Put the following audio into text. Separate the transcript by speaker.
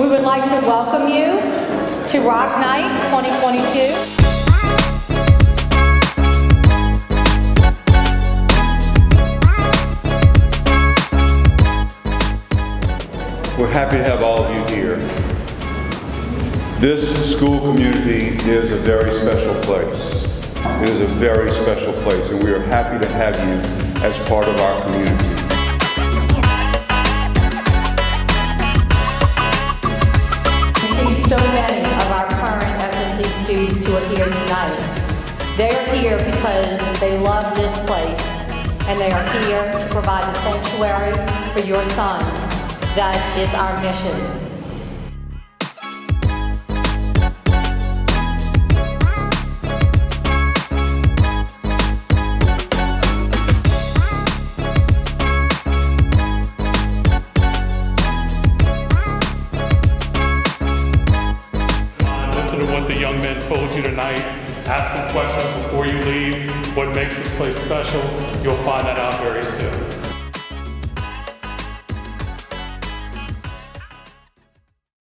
Speaker 1: We would like to welcome you to Rock Night 2022.
Speaker 2: We're happy to have all of you here. This school community is a very special place. It is a very special place, and we are happy to have you as part of our community.
Speaker 1: Are here tonight. They are here because they love this place, and they are here to provide a sanctuary for your sons. That is our mission.
Speaker 3: The young men told you tonight. Ask them questions before you leave. What makes this place special? You'll find that out very soon.